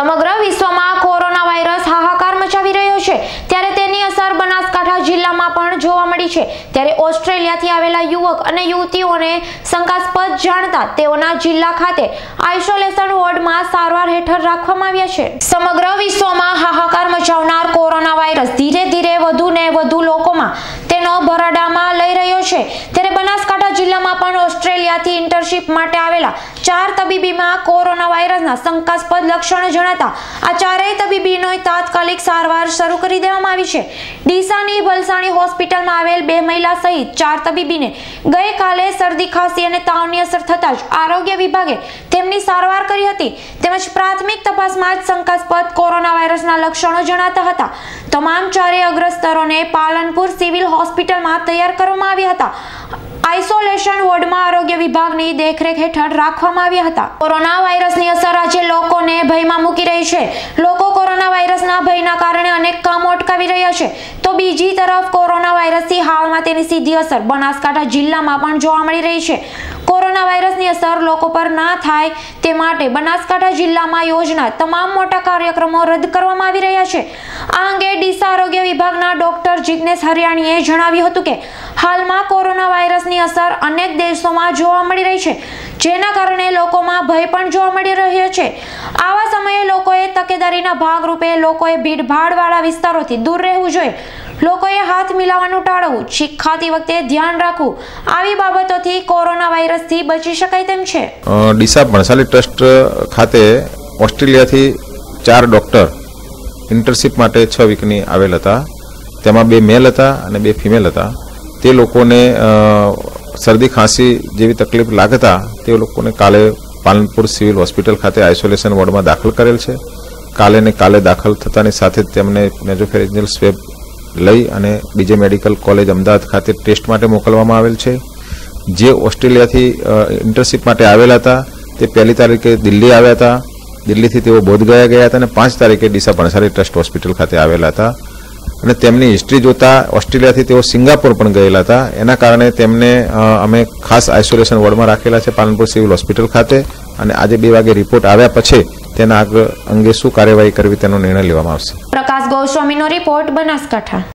સમગ્ર વિશ્વમાં corona virus હાહાકાર મચાવી રહ્યો છે. ત્યારે તેની અસર બનાસકાંઠા જિલ્લામાં પણ જોવા મળી છે. ત્યારે ઓસ્ટ્રેલિયાથી આવેલા યુવક અને યુવતીઓને શંકાસ્પદ જાણતા તેઓના જિલ્લા ખાતે આઇસોલેશન વોર્ડમાં સારવાર હેઠળ રાખવામાં આવ્યા છે. સમગ્ર વિશ્વમાં હાહાકાર મચાવનાર કોરોના વાયરસ ધીરે ધીરે વધુ ને વધુ લોકોમાં તેનો ભરાડામાં લઈ રહ્યો છે. ત્યારે બનાસકાંઠા જિલ્લામાં પણ ઓસ્ટ્રેલિયાથી ઇન્ટર્નશીપ માટે આવેલા ચાર તબીબીમાં કોરોના વાયરસના શંકાસ્પદ લક્ષણો જણાતા આ ચારેય તબીબીનો તાત્કાલિક સારવાર શરૂ કરી દેવામાં આવી છે. ડીસાની ભલસાણી હોસ્પિટલમાં આવેલ બે મહિલા સહિત ચાર તબીબીને ગઈકાલે શરદી ખાંસી અને તાવની અસર થતાં જ આરોગ્ય વિભાગે તેમની સારવાર કરી હતી. તેમજ પ્રાથમિક તપાસમાં જ શંકાસ્પદ કોરોના વાયરસના લક્ષણો જણાતા હતા. તમામ ચારેય અગ્રસ્તરોને પાલનપુર સિવિલ હોસ્પિટલમાં તૈયાર કરવામાં આવ્યા હતા. આઇસોલેશન વોર્ડમાં આરોગ્ય વિભાગની દેખરેખ હેઠળ રાખવામાં આવ્યા હતા. કોરોના વાયરસની અસર આજે લોકોને ભયમાં મૂકી રહી છે. લોકો કોરોના વાયરસના ભયના કારણે અનેક કામો અટકાવી રહ્યા છે. તો બીજી તરફ કોરોના વાયરસથી હાલમાં તેની સીધી અસર બનાસકાંઠા જિલ્લામાં પણ જોવા મળી રહી છે. કોરોના વાયરસની અસર લોકો પર ના થાય તે માટે બનાસકાંઠા જિલ્લામાં યોજના તમામ મોટા કાર્યક્રમો રદ કરવામાં આવી રહ્યા છે. આ અંગે ડીસા આરોગ્ય વિભાગના ડોક્ટર જિગ્નેશ હરિયાણીએ જણાવ્યું હતું કે હાલમાં કોરોના વાયરસની અસર અનેક દેશોમાં જોવા મળી રહી છે, જેના કારણે લોકોમાં ભય પણ જોવા મળી રહ્યો છે. આવા સમયે લોકોએ તકેદારીના ભાગરૂપે લોકોએ ભીડભાડવાળા વિસ્તારોથી દૂર રહેવું જોઈએ. લોકોએ હાથ મિલાવવાનું ટાળવું છીંક ખાતી વખતે ધ્યાન રાખવું, આવી બાબતોથી કોરોના વાયરસથી બચી શકાય તેમ છે. ડીસા ભણસાલી ટ્રસ્ટ ખાતે ઓસ્ટ્રેલિયાથી ચાર ડૉક્ટર ઇન્ટર્નશીપ માટે છ વીકની આવેલ હતા. તેમાં બે મેલ હતા અને બે ફિમેલ હતા. તે લોકોને શરદી ખાંસી જેવી તકલીફ લાગતા તે લોકોને કાલે પાલનપુર સિવિલ હોસ્પિટલ ખાતે આઇસોલેશન વોર્ડમાં દાખલ કરેલ છે. કાલે ને કાલે દાખલ થતાની સાથે જ તેમને મેજોફેરિજનલ સ્વેબ લઈ અને બીજે મેડિકલ કોલેજ અમદાવાદ ખાતે ટેસ્ટ માટે મોકલવામાં આવેલ છે. જે ઓસ્ટ્રેલિયાથી ઇન્ટર્નશીપ માટે આવેલા હતા તે પહેલી તારીખે દિલ્હી આવ્યા હતા. દિલ્હીથી તેઓ બોધગયા ગયા હતા અને પાંચ તારીખે ડીસા ભણસારી ટ્રસ્ટ હોસ્પિટલ ખાતે આવેલા હતા. અને તેમની હિસ્ટ્રી જોતા ઓસ્ટ્રેલિયાથી તેઓ સિંગાપુર પણ ગયેલા હતા. એના કારણે તેમને અમે ખાસ આઇસોલેશન વોર્ડમાં રાખેલા છે પાલનપુર સિવિલ હોસ્પિટલ ખાતે. અને આજે બે વાગે રિપોર્ટ આવ્યા પછી તેના આગળ અંગે શું કાર્યવાહી કરવી તેનો નિર્ણય લેવામાં આવશે. પ્રકાશ ગોસ્વામીનો રિપોર્ટ બનાસકાંઠા.